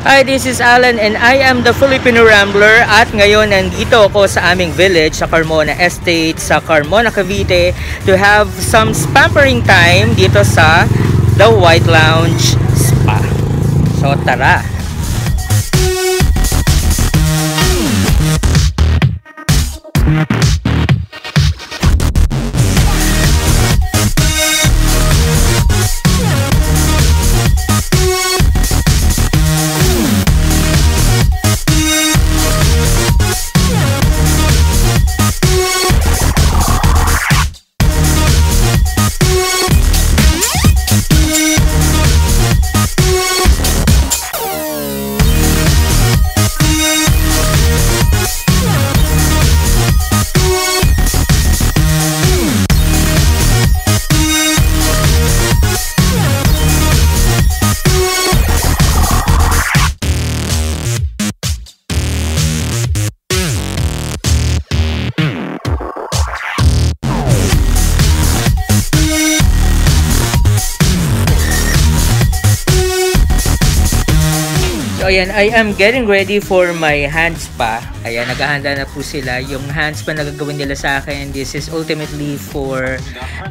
Hi, this is Alan and I am the Filipino Rambler at ngayon nandito ako sa aming village sa Carmona Estate sa Carmona, Cavite to have some pampering time dito sa The White Lounge Spa. So tara! So ayan, I am getting ready for my hand spa. Ayan, naghahanda na po sila. Yung hand spa na gagawin nila sa akin, this is ultimately for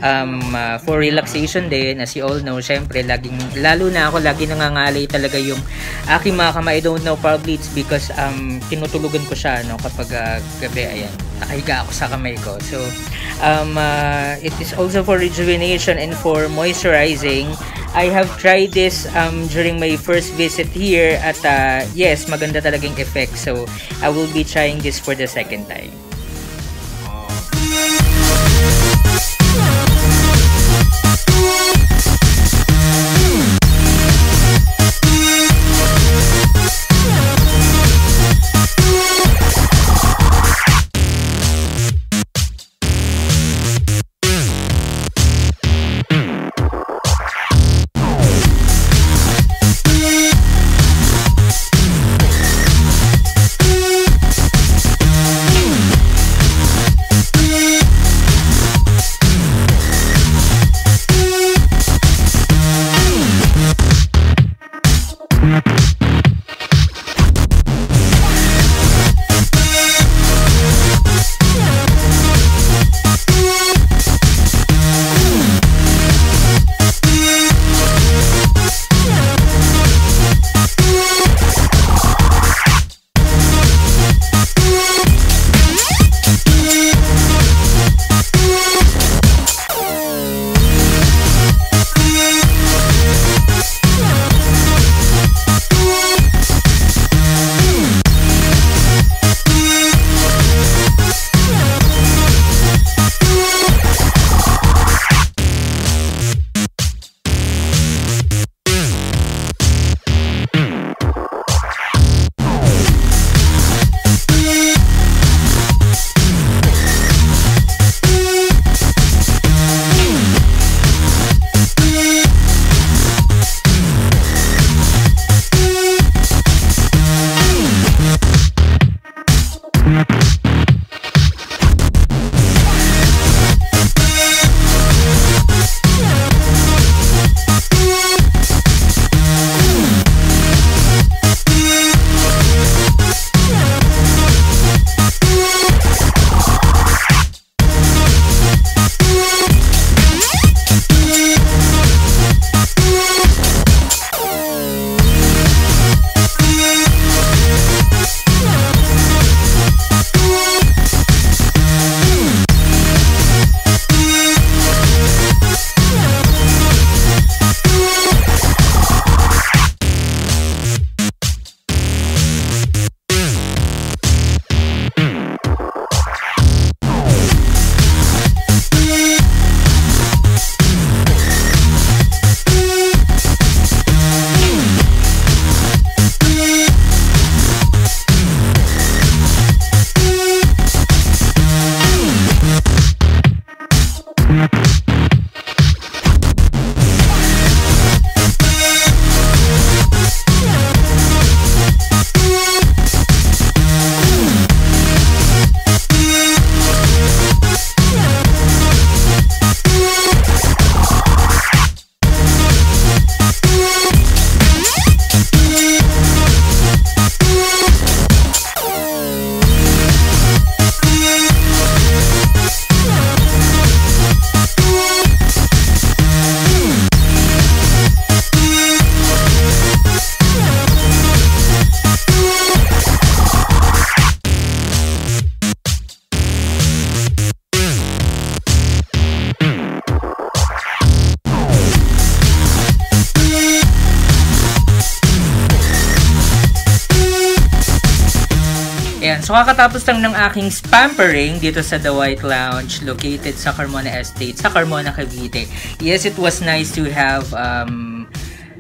um, uh, for relaxation din. As you all know, syempre, laging, lalo na ako, lagi nangangalay talaga yung aking mga kamay. I don't know, probably it's because um, tinutulugan ko siya no, kapag uh, gabi, ayan, nakahiga ako sa kamay ko. So, um, uh, it is also for rejuvenation and for moisturizing. I have tried this um, during my first visit here at uh, yes, maganda talagang effect. So, I will be trying this for the second time. Thank Ayan, so kakatapos lang ng aking pampering dito sa The White Lounge located sa Carmona Estate, sa Carmona, Cavite. Yes, it was nice to have um,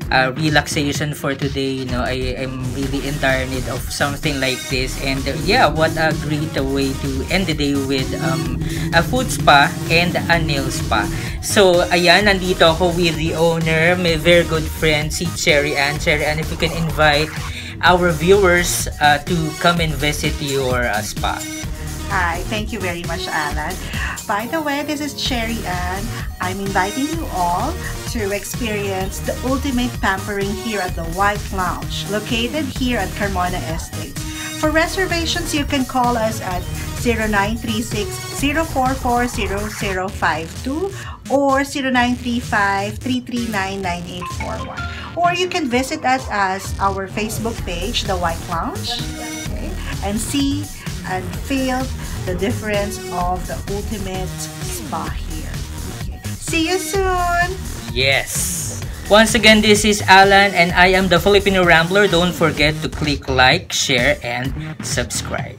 uh, relaxation for today. You know, I am really need of something like this. And uh, yeah, what a great way to end the day with um, a food spa and a nail spa. So, ayan, nandito ako with the owner, my very good friend, si Cherry Ann. Cherry Ann, if you can invite our viewers uh, to come and visit your uh, spa. Hi, thank you very much, Alan. By the way, this is Cherry Ann. I'm inviting you all to experience the ultimate pampering here at the White Lounge, located here at Carmona Estates. For reservations, you can call us at 0936-044-0052 or 0935-339-9841. Or you can visit us as our Facebook page, The White Lounge, okay, and see and feel the difference of the ultimate spa here. Okay. See you soon! Yes! Once again, this is Alan and I am the Filipino Rambler. Don't forget to click like, share, and subscribe.